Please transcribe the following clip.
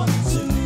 want to